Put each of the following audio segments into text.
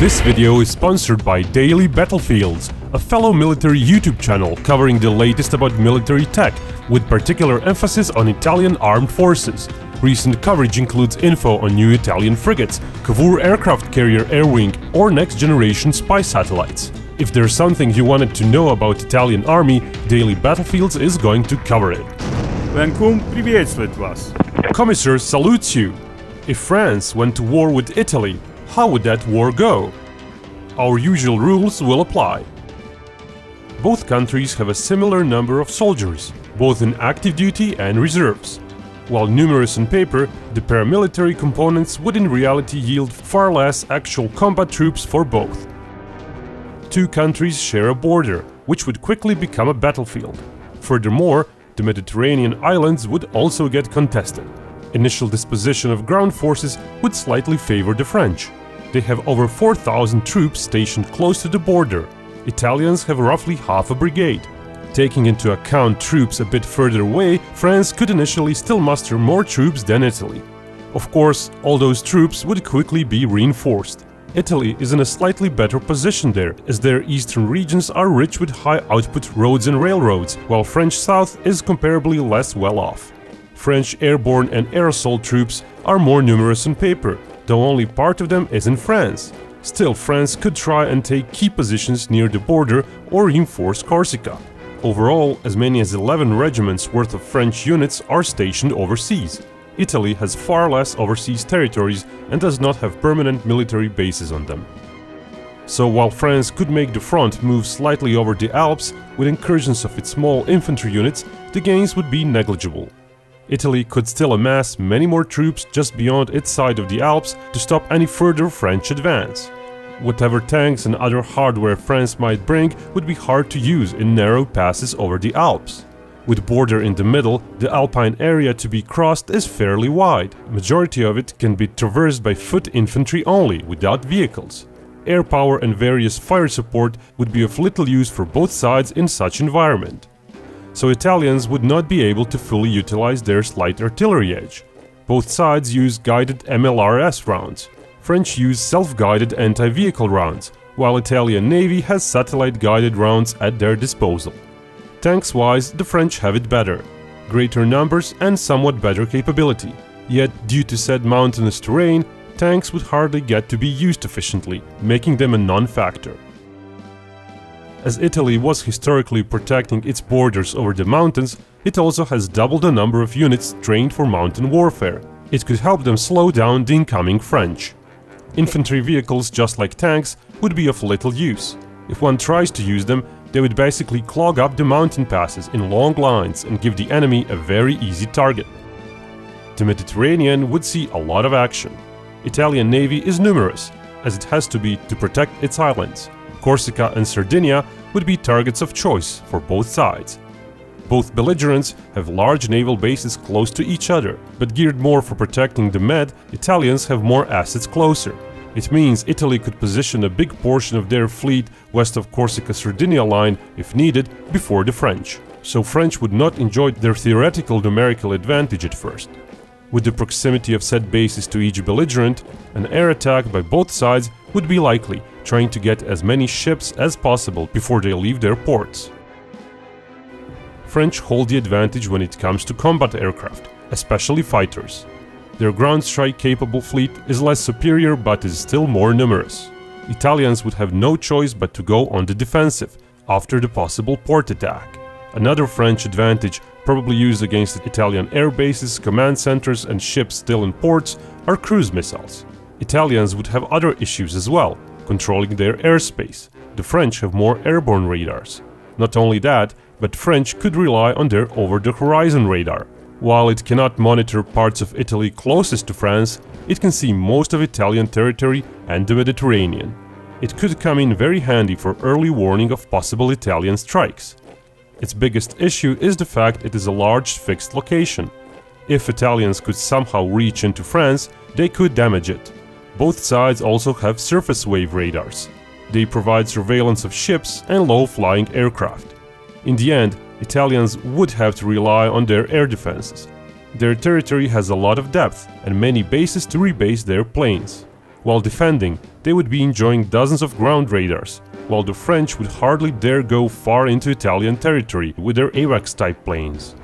This video is sponsored by Daily Battlefields, a fellow military YouTube channel covering the latest about military tech, with particular emphasis on Italian armed forces. Recent coverage includes info on new Italian frigates, Cavour aircraft carrier Air Wing, or next-generation spy satellites. If there's something you wanted to know about Italian army, Daily Battlefields is going to cover it. Lancôme приветствует вас. Commissar salutes you. If France went to war with Italy, how would that war go? Our usual rules will apply. Both countries have a similar number of soldiers, both in active duty and reserves. While numerous on paper, the paramilitary components would in reality yield far less actual combat troops for both. Two countries share a border, which would quickly become a battlefield. Furthermore, the Mediterranean islands would also get contested. Initial disposition of ground forces would slightly favor the French. They have over 4,000 troops stationed close to the border. Italians have roughly half a brigade. Taking into account troops a bit further away, France could initially still muster more troops than Italy. Of course, all those troops would quickly be reinforced. Italy is in a slightly better position there, as their eastern regions are rich with high output roads and railroads, while French south is comparably less well off. French airborne and assault troops are more numerous on paper, though only part of them is in France. Still, France could try and take key positions near the border or reinforce Corsica. Overall, as many as 11 regiments worth of French units are stationed overseas. Italy has far less overseas territories and does not have permanent military bases on them. So while France could make the front move slightly over the Alps with incursions of its small infantry units, the gains would be negligible. Italy could still amass many more troops just beyond its side of the Alps to stop any further French advance. Whatever tanks and other hardware France might bring would be hard to use in narrow passes over the Alps. With border in the middle, the alpine area to be crossed is fairly wide. Majority of it can be traversed by foot infantry only, without vehicles. Air power and various fire support would be of little use for both sides in such environment so Italians would not be able to fully utilize their slight artillery edge. Both sides use guided MLRS rounds. French use self-guided anti-vehicle rounds, while Italian Navy has satellite-guided rounds at their disposal. Tanks-wise, the French have it better. Greater numbers and somewhat better capability. Yet, due to said mountainous terrain, tanks would hardly get to be used efficiently, making them a non-factor. As Italy was historically protecting its borders over the mountains, it also has double the number of units trained for mountain warfare. It could help them slow down the incoming French. Infantry vehicles, just like tanks, would be of little use. If one tries to use them, they would basically clog up the mountain passes in long lines and give the enemy a very easy target. The Mediterranean would see a lot of action. Italian navy is numerous, as it has to be to protect its islands. Corsica and Sardinia would be targets of choice for both sides. Both belligerents have large naval bases close to each other, but geared more for protecting the Med, Italians have more assets closer. It means Italy could position a big portion of their fleet west of Corsica-Sardinia line, if needed, before the French. So French would not enjoy their theoretical numerical advantage at first. With the proximity of said bases to each belligerent, an air attack by both sides would be likely, trying to get as many ships as possible before they leave their ports. French hold the advantage when it comes to combat aircraft, especially fighters. Their ground strike capable fleet is less superior but is still more numerous. Italians would have no choice but to go on the defensive after the possible port attack. Another French advantage, probably used against Italian air bases, command centers and ships still in ports, are cruise missiles. Italians would have other issues as well, controlling their airspace. The French have more airborne radars. Not only that, but French could rely on their over-the-horizon radar. While it cannot monitor parts of Italy closest to France, it can see most of Italian territory and the Mediterranean. It could come in very handy for early warning of possible Italian strikes. Its biggest issue is the fact it is a large fixed location. If Italians could somehow reach into France, they could damage it. Both sides also have surface wave radars. They provide surveillance of ships and low-flying aircraft. In the end, Italians would have to rely on their air defenses. Their territory has a lot of depth and many bases to rebase their planes. While defending, they would be enjoying dozens of ground radars, while the French would hardly dare go far into Italian territory with their AWACS-type planes.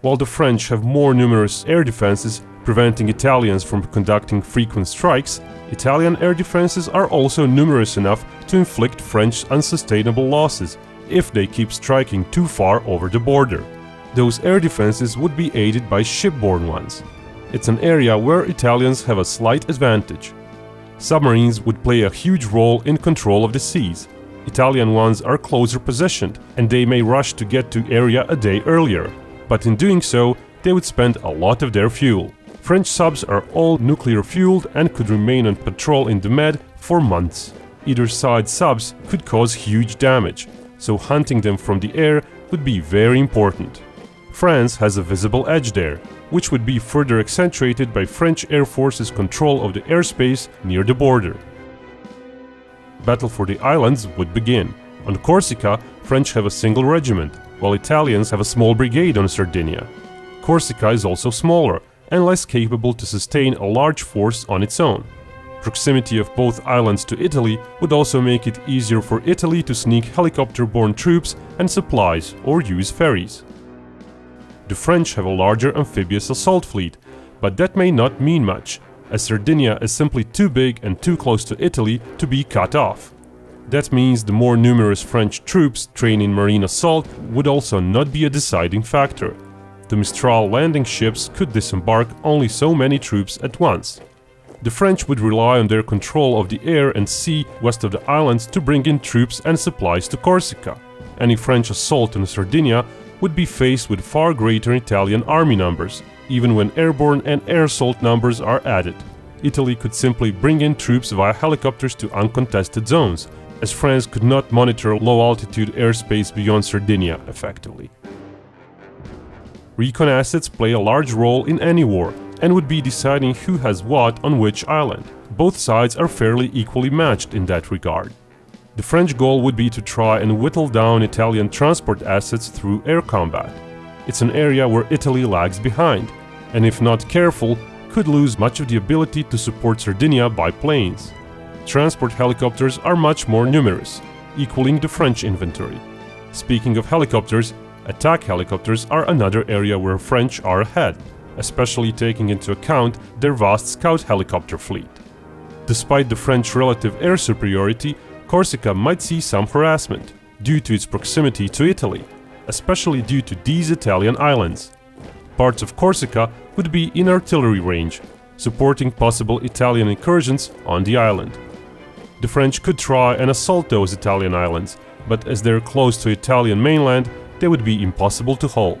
While the French have more numerous air defenses, preventing Italians from conducting frequent strikes, Italian air defenses are also numerous enough to inflict French unsustainable losses if they keep striking too far over the border. Those air defenses would be aided by shipborne ones. It's an area where Italians have a slight advantage. Submarines would play a huge role in control of the seas. Italian ones are closer positioned and they may rush to get to area a day earlier, but in doing so, they would spend a lot of their fuel. French subs are all nuclear fueled and could remain on patrol in the Med for months. Either side subs could cause huge damage, so hunting them from the air would be very important. France has a visible edge there, which would be further accentuated by French Air Force's control of the airspace near the border. Battle for the islands would begin. On Corsica, French have a single regiment, while Italians have a small brigade on Sardinia. Corsica is also smaller and less capable to sustain a large force on its own. Proximity of both islands to Italy would also make it easier for Italy to sneak helicopter-borne troops and supplies or use ferries. The French have a larger amphibious assault fleet, but that may not mean much, as Sardinia is simply too big and too close to Italy to be cut off. That means the more numerous French troops trained in marine assault would also not be a deciding factor. The Mistral landing ships could disembark only so many troops at once. The French would rely on their control of the air and sea west of the islands to bring in troops and supplies to Corsica. Any French assault on Sardinia would be faced with far greater Italian army numbers, even when airborne and air assault numbers are added. Italy could simply bring in troops via helicopters to uncontested zones, as France could not monitor low-altitude airspace beyond Sardinia effectively. Recon assets play a large role in any war, and would be deciding who has what on which island. Both sides are fairly equally matched in that regard. The French goal would be to try and whittle down Italian transport assets through air combat. It's an area where Italy lags behind, and if not careful, could lose much of the ability to support Sardinia by planes. Transport helicopters are much more numerous, equaling the French inventory. Speaking of helicopters, attack helicopters are another area where French are ahead, especially taking into account their vast scout helicopter fleet. Despite the French relative air superiority, Corsica might see some harassment due to its proximity to Italy, especially due to these Italian islands. Parts of Corsica would be in artillery range, supporting possible Italian incursions on the island. The French could try and assault those Italian islands, but as they're close to Italian mainland, they would be impossible to hold.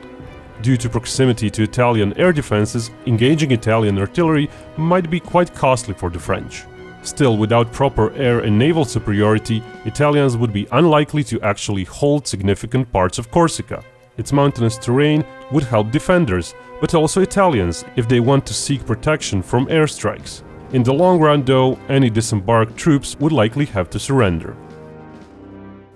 Due to proximity to Italian air defenses, engaging Italian artillery might be quite costly for the French. Still, without proper air and naval superiority, Italians would be unlikely to actually hold significant parts of Corsica. Its mountainous terrain would help defenders, but also Italians if they want to seek protection from airstrikes. In the long run though, any disembarked troops would likely have to surrender.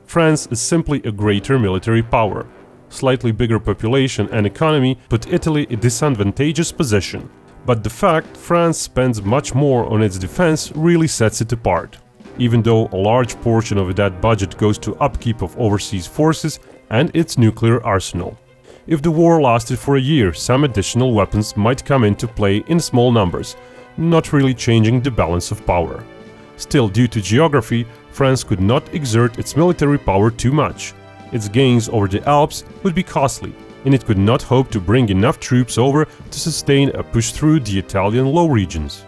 France is simply a greater military power. Slightly bigger population and economy put Italy in a disadvantageous position. But the fact France spends much more on its defense really sets it apart, even though a large portion of that budget goes to upkeep of overseas forces and its nuclear arsenal. If the war lasted for a year, some additional weapons might come into play in small numbers, not really changing the balance of power. Still, due to geography, France could not exert its military power too much. Its gains over the Alps would be costly, and it could not hope to bring enough troops over to sustain a push through the Italian low regions.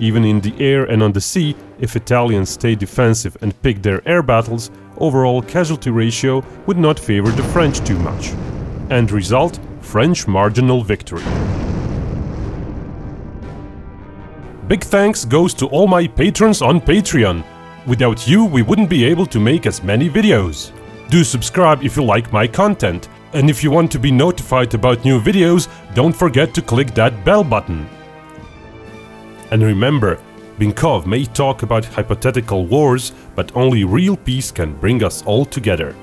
Even in the air and on the sea, if Italians stay defensive and pick their air battles, overall casualty ratio would not favor the French too much. End result, French marginal victory. Big thanks goes to all my patrons on Patreon. Without you, we wouldn't be able to make as many videos. Do subscribe if you like my content and if you want to be notified about new videos, don't forget to click that bell button. And remember, Binkov may talk about hypothetical wars, but only real peace can bring us all together.